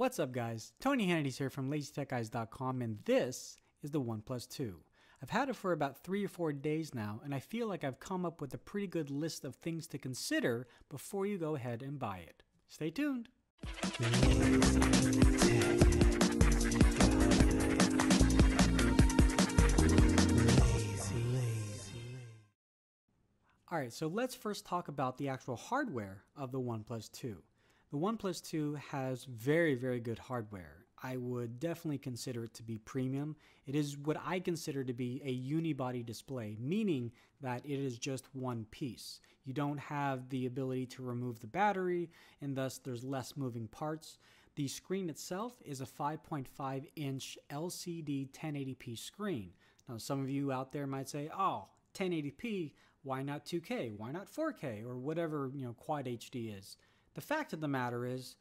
What's up, guys? Tony Hannity's here from LazyTechGuys.com, and this is the OnePlus 2. I've had it for about three or four days now, and I feel like I've come up with a pretty good list of things to consider before you go ahead and buy it. Stay tuned. Alright, so let's first talk about the actual hardware of the OnePlus 2. The OnePlus 2 has very, very good hardware. I would definitely consider it to be premium. It is what I consider to be a unibody display, meaning that it is just one piece. You don't have the ability to remove the battery, and thus there's less moving parts. The screen itself is a 5.5 inch LCD 1080p screen. Now, some of you out there might say, oh, 1080p, why not 2K? Why not 4K or whatever, you know, quad HD is? The fact of the matter is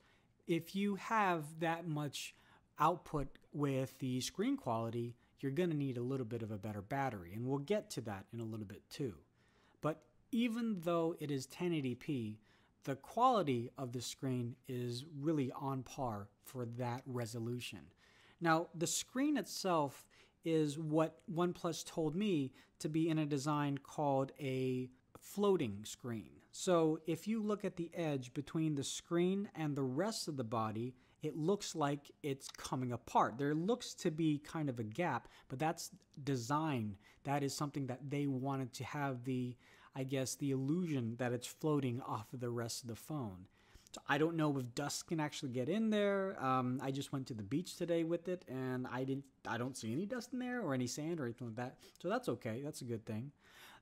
if you have that much output with the screen quality, you're going to need a little bit of a better battery, and we'll get to that in a little bit too. But even though it is 1080p, the quality of the screen is really on par for that resolution. Now, the screen itself is what OnePlus told me to be in a design called a floating screen. So if you look at the edge between the screen and the rest of the body, it looks like it's coming apart. There looks to be kind of a gap, but that's design. That is something that they wanted to have the, I guess, the illusion that it's floating off of the rest of the phone. So I don't know if dust can actually get in there. Um, I just went to the beach today with it, and I didn't. I don't see any dust in there or any sand or anything like that. So that's okay. That's a good thing.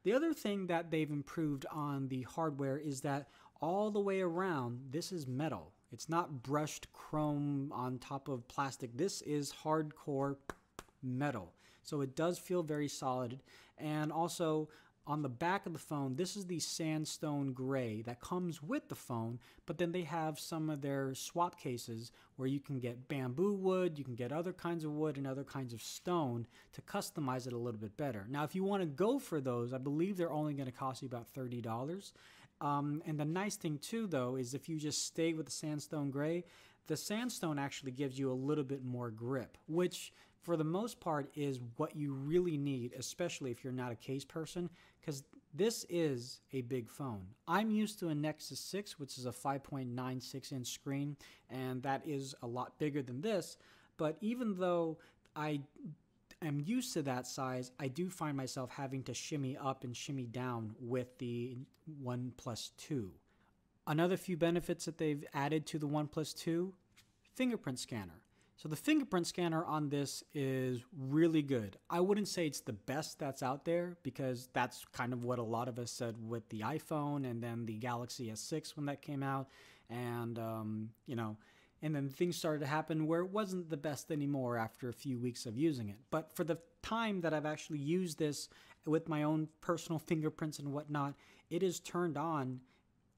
The other thing that they've improved on the hardware is that all the way around, this is metal. It's not brushed chrome on top of plastic. This is hardcore metal. So it does feel very solid. And also, on the back of the phone, this is the sandstone gray that comes with the phone, but then they have some of their swap cases where you can get bamboo wood, you can get other kinds of wood and other kinds of stone to customize it a little bit better. Now, if you want to go for those, I believe they're only going to cost you about $30. Um, and the nice thing too, though, is if you just stay with the sandstone gray, the sandstone actually gives you a little bit more grip, which for the most part is what you really need, especially if you're not a case person, because this is a big phone. I'm used to a Nexus 6, which is a 5.96 inch screen, and that is a lot bigger than this. But even though I am used to that size, I do find myself having to shimmy up and shimmy down with the OnePlus 2. Another few benefits that they've added to the OnePlus 2 fingerprint scanner. So the fingerprint scanner on this is really good. I wouldn't say it's the best that's out there because that's kind of what a lot of us said with the iPhone and then the Galaxy S6 when that came out. And, um, you know, and then things started to happen where it wasn't the best anymore after a few weeks of using it. But for the time that I've actually used this with my own personal fingerprints and whatnot, it is turned on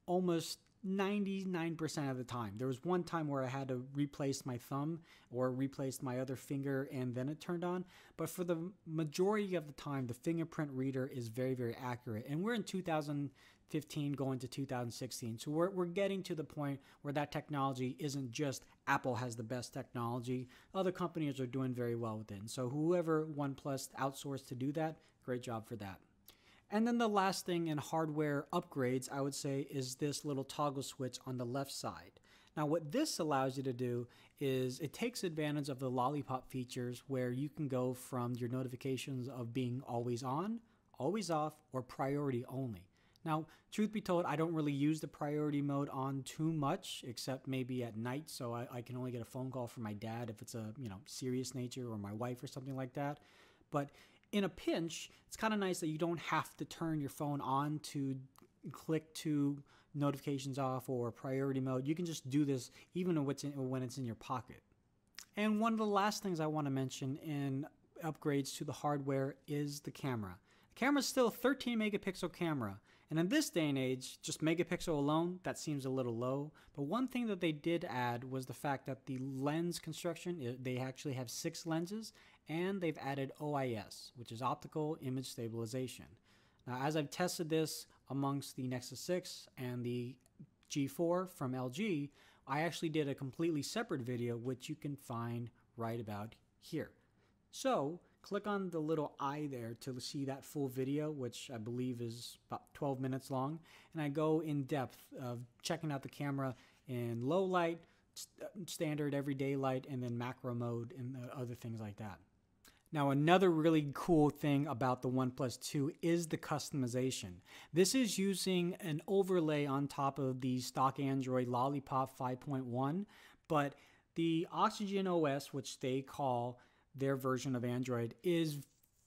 almost 99% of the time. There was one time where I had to replace my thumb or replace my other finger and then it turned on. But for the majority of the time, the fingerprint reader is very, very accurate. And we're in 2015 going to 2016. So we're, we're getting to the point where that technology isn't just Apple has the best technology. Other companies are doing very well with it. And so whoever OnePlus outsourced to do that, great job for that. And then the last thing in hardware upgrades, I would say, is this little toggle switch on the left side. Now, what this allows you to do is it takes advantage of the lollipop features where you can go from your notifications of being always on, always off, or priority only. Now, truth be told, I don't really use the priority mode on too much, except maybe at night. So I, I, can only get a phone call from my dad if it's a you know serious nature or my wife or something like that. But in a pinch, it's kind of nice that you don't have to turn your phone on to click to notifications off or priority mode. You can just do this even when it's in your pocket. And one of the last things I want to mention in upgrades to the hardware is the camera. The camera is still a 13 megapixel camera, and in this day and age, just megapixel alone, that seems a little low. But one thing that they did add was the fact that the lens construction, they actually have six lenses, and they've added OIS, which is optical image stabilization. Now, as I've tested this amongst the Nexus 6 and the G4 from LG, I actually did a completely separate video, which you can find right about here. So click on the little eye there to see that full video, which I believe is about 12 minutes long. And I go in depth of checking out the camera in low light, st standard everyday light, and then macro mode and other things like that. Now, another really cool thing about the OnePlus 2 is the customization. This is using an overlay on top of the stock Android Lollipop 5.1, but the Oxygen OS, which they call their version of Android, is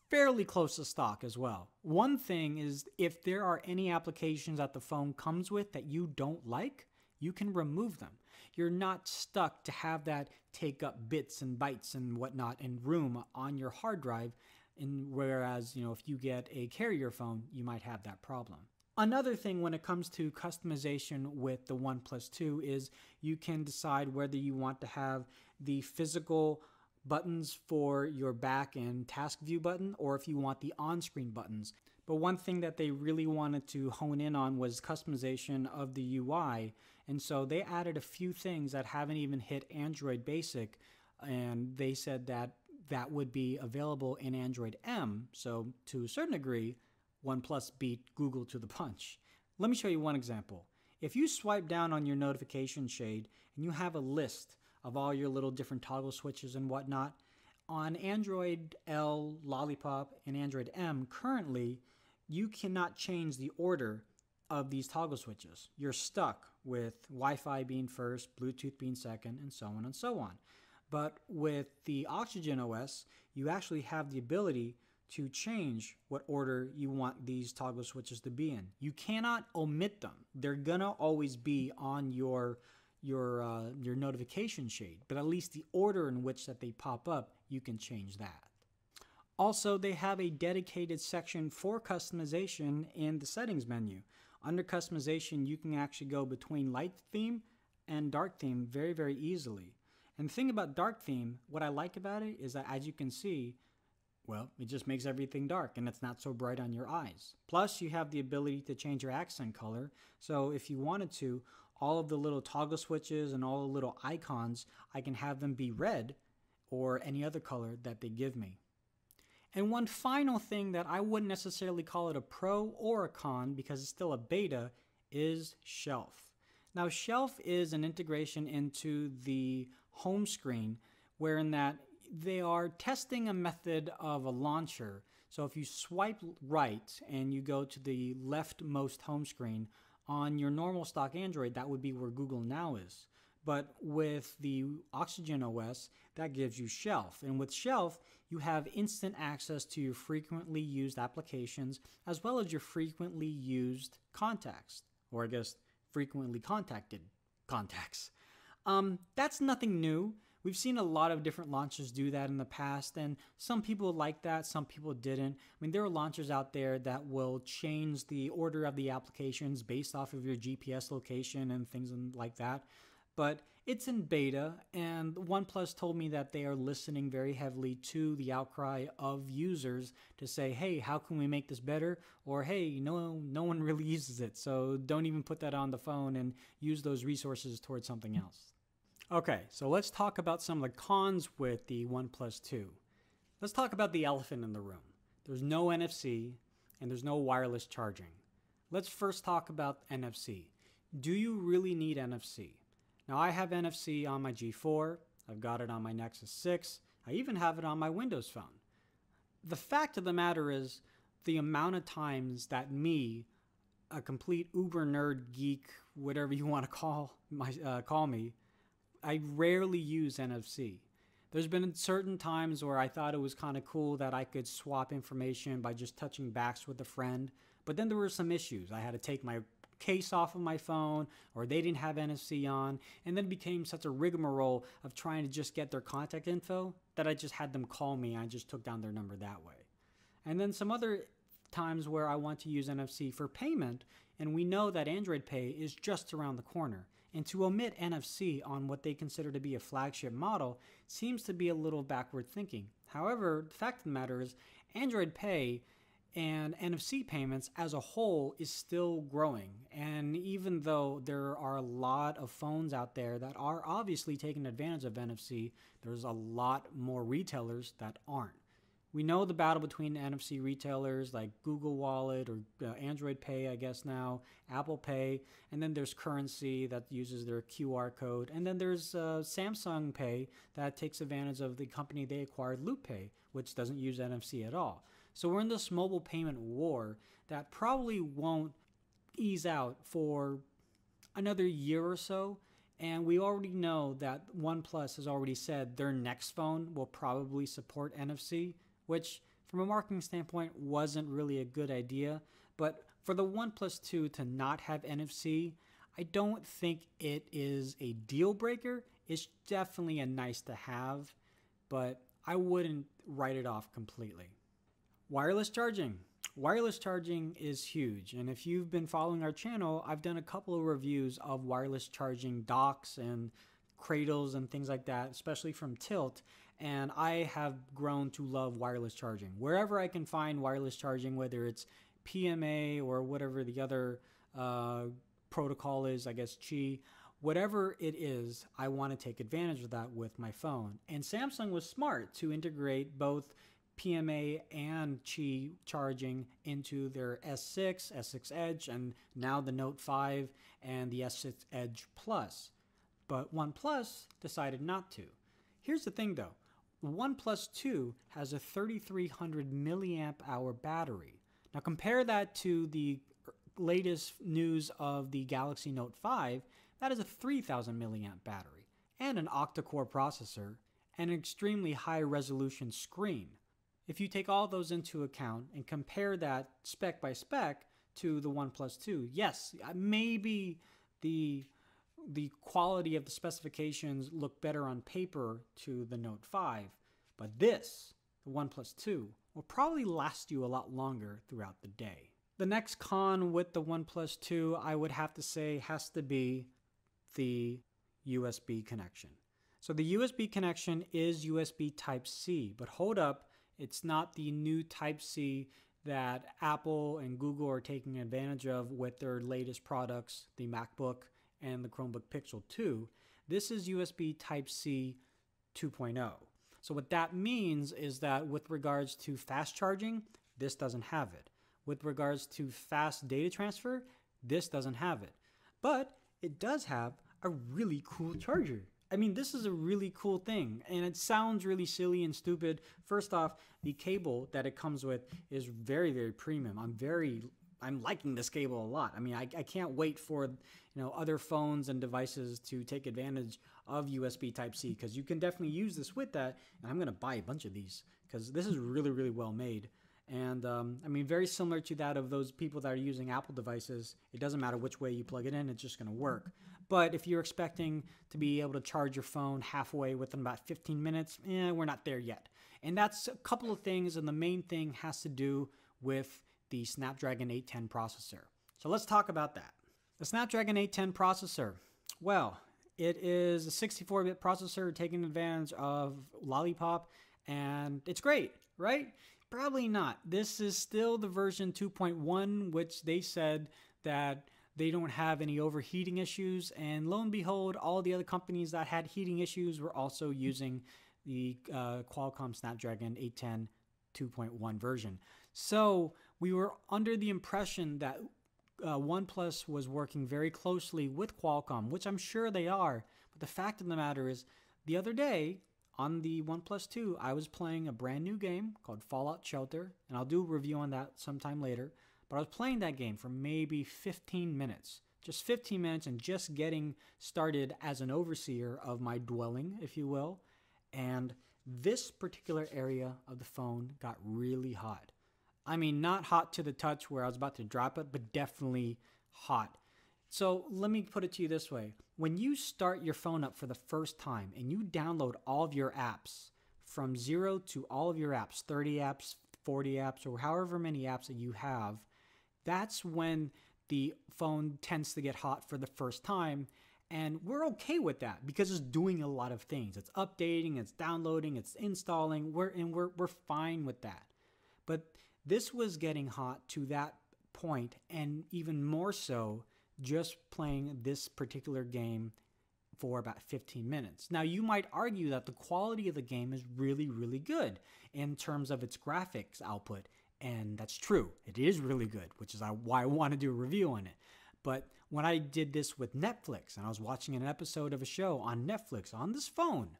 fairly close to stock as well. One thing is if there are any applications that the phone comes with that you don't like, you can remove them you're not stuck to have that take up bits and bytes and whatnot and room on your hard drive. And whereas, you know, if you get a carrier phone, you might have that problem. Another thing when it comes to customization with the OnePlus 2 is you can decide whether you want to have the physical buttons for your back and task view button or if you want the on-screen buttons. But one thing that they really wanted to hone in on was customization of the UI. And so they added a few things that haven't even hit Android Basic. And they said that that would be available in Android M. So to a certain degree, OnePlus beat Google to the punch. Let me show you one example. If you swipe down on your notification shade and you have a list of all your little different toggle switches and whatnot, on Android L, Lollipop, and Android M, currently, you cannot change the order of these toggle switches. You're stuck with Wi Fi being first, Bluetooth being second, and so on and so on. But with the Oxygen OS, you actually have the ability to change what order you want these toggle switches to be in. You cannot omit them. They're gonna always be on your your uh, your notification shade, but at least the order in which that they pop up, you can change that. Also, they have a dedicated section for customization in the settings menu. Under customization, you can actually go between light theme and dark theme very, very easily. And the thing about dark theme, what I like about it is that as you can see, well, it just makes everything dark and it's not so bright on your eyes. Plus, you have the ability to change your accent color. So if you wanted to, all of the little toggle switches and all the little icons, I can have them be red or any other color that they give me. And one final thing that I wouldn't necessarily call it a pro or a con because it's still a beta is Shelf. Now, Shelf is an integration into the home screen wherein that they are testing a method of a launcher. So if you swipe right and you go to the leftmost home screen on your normal stock Android, that would be where Google Now is. But with the Oxygen OS, that gives you Shelf. And with Shelf, you have instant access to your frequently used applications as well as your frequently used contacts, or I guess frequently contacted contacts. Um, that's nothing new. We've seen a lot of different launchers do that in the past, and some people like that, some people didn't. I mean, there are launchers out there that will change the order of the applications based off of your GPS location and things like that but it's in beta, and OnePlus told me that they are listening very heavily to the outcry of users to say, "Hey, how can we make this better?" or "Hey, no, no one really uses it, so don't even put that on the phone and use those resources towards something else." Okay, so let's talk about some of the cons with the OnePlus 2. Let's talk about the elephant in the room. There's no NFC and there's no wireless charging. Let's first talk about NFC. Do you really need NFC? Now I have NFC on my G4, I've got it on my Nexus 6, I even have it on my Windows phone. The fact of the matter is, the amount of times that me, a complete uber nerd geek, whatever you want to call my uh, call me, I rarely use NFC. There's been certain times where I thought it was kind of cool that I could swap information by just touching backs with a friend, but then there were some issues. I had to take my case off of my phone or they didn't have NFC on. And then it became such a rigmarole of trying to just get their contact info that I just had them call me. I just took down their number that way. And then some other times where I want to use NFC for payment, and we know that Android Pay is just around the corner. And to omit NFC on what they consider to be a flagship model seems to be a little backward thinking. However, the fact of the matter is, Android Pay and NFC payments as a whole is still growing. And even though there are a lot of phones out there that are obviously taking advantage of NFC, there's a lot more retailers that aren't. We know the battle between NFC retailers like Google Wallet or uh, Android Pay, I guess now, Apple Pay, and then there's CurrentC that uses their QR code, and then there's uh, Samsung Pay that takes advantage of the company they acquired, LoopPay, which doesn't use NFC at all. So we're in this mobile payment war that probably won't ease out for another year or so. And we already know that OnePlus has already said their next phone will probably support NFC, which from a marketing standpoint wasn't really a good idea. But for the OnePlus 2 to not have NFC, I don't think it is a deal breaker. It's definitely a nice to have, but I wouldn't write it off completely. Wireless charging. Wireless charging is huge, and if you've been following our channel, I've done a couple of reviews of wireless charging docks and cradles and things like that, especially from Tylt, and I have grown to love wireless charging. Wherever I can find wireless charging, whether it's PMA or whatever the other uh, protocol is, I guess Qi, whatever it is, I want to take advantage of that with my phone. And Samsung was smart to integrate both PMA and Qi charging into their S6, S6 Edge, and now the Note 5 and the S6 Edge Plus. But OnePlus decided not to. Here's the thing though OnePlus 2 has a 3300 milliamp hour battery. Now compare that to the latest news of the Galaxy Note 5, that is a 3000 milliamp battery and an octa-core processor and an extremely high resolution screen. If you take all those into account and compare that spec by spec to the OnePlus 2, yes, uh, maybe the the quality of the specifications look better on paper to the Note 5, but this, the OnePlus 2, will probably last you a lot longer throughout the day. The next con with the OnePlus 2, I would have to say, has to be the USB connection. So the USB connection is USB Type C, but hold up, it's not the new Type C that Apple and Google are taking advantage of with their latest products, the MacBook and the Chromebook Pixel 2. This is USB Type C 2.0. So, what that means is that with regards to fast charging, this doesn't have it. With regards to fast data transfer, this doesn't have it. But it does have a really cool charger. I mean, this is a really cool thing, and it sounds really silly and stupid. First off, the cable that it comes with is very, very premium. I'm very, I'm liking this cable a lot. I mean, I, I can't wait for you know other phones and devices to take advantage of USB Type C because you can definitely use this with that. And I'm gonna buy a bunch of these because this is really, really well made. And um, I mean, very similar to that of those people that are using Apple devices. It doesn't matter which way you plug it in, it's just to work. But if you're expecting to be able to charge your phone halfway within about 15 minutes, eh, we're not there yet. And that's a couple of things, and the main thing has to do with the Snapdragon 810 processor. So let's talk about that. The Snapdragon 810 processor, well, it is a 64 bit processor taking advantage of Lollipop, and it's great, right? Probably not. This is still the version 2.1, which they said that they don't have any overheating issues. And lo and behold, all the other companies that had heating issues were also using the uh, Qualcomm Snapdragon 810 2.1 version. So we were under the impression that uh, OnePlus was working very closely with Qualcomm, which I'm sure they are. But the fact of the matter is, the other day, on the OnePlus 2, I was playing a brand new game called Fallout Shelter, and I'll do a review on that sometime later. But I was playing that game for maybe 15 minutes. Just 15 minutes and just getting started as an overseer of my dwelling, if you will. And this particular area of the phone got really hot. I mean, not hot to the touch where I was about to drop it, but definitely hot. So let me put it to you this way when you start your phone up for the first time and you download all of your apps from zero to all of your apps 30 apps, 40 apps, or however many apps that you have that's when the phone tends to get hot for the first time. And we're okay with that because it's doing a lot of things. It's updating, it's downloading, it's installing. We're and we're we're fine with that. But This was getting hot to that point, and even more so just playing this particular game for about 15 minutes. Now, you might argue that the quality of the game is really, really good in terms of its graphics output, and that's true. It is really good, which is why I want to do a review on it. But when I did this with Netflix and I was watching an episode of a show on Netflix on this phone,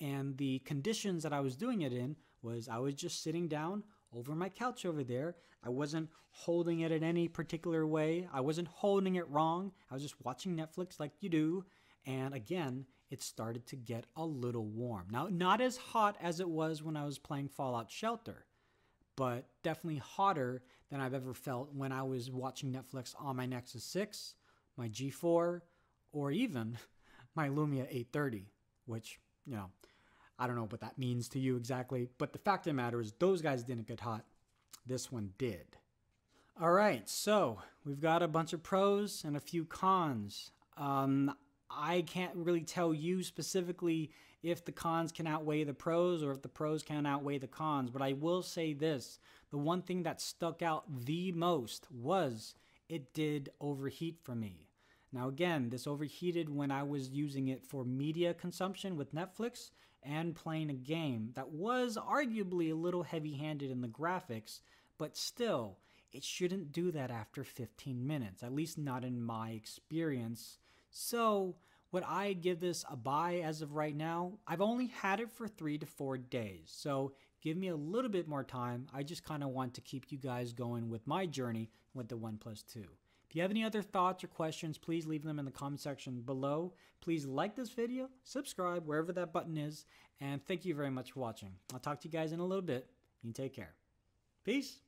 and the conditions that I was doing it in was I was just sitting down over my couch over there. I wasn't holding it in any particular way. I wasn't holding it wrong. I was just watching Netflix like you do. And again, it started to get a little warm. Now, not as hot as it was when I was playing Fallout Shelter, but definitely hotter than I've ever felt when I was watching Netflix on my Nexus 6, my G4, or even my Lumia 830, which, you know, I don't know what that means to you exactly, but the fact of the matter is, those guys didn't get hot. This one did. All right, so we've got a bunch of pros and a few cons. Um, I can't really tell you specifically if the cons can outweigh the pros or if the pros can outweigh the cons, but I will say this the one thing that stuck out the most was it did overheat for me. Now, again, this overheated when I was using it for media consumption with Netflix and playing a game that was arguably a little heavy handed in the graphics, but still, it shouldn't do that after 15 minutes, at least not in my experience. So, would I give this a buy as of right now? I've only had it for three to four days, so give me a little bit more time. I just kind of want to keep you guys going with my journey with the OnePlus 2. If you have any other thoughts or questions, please leave them in the comment section below. Please like this video, subscribe wherever that button is, and thank you very much for watching. I'll talk to you guys in a little bit. You take care. Peace.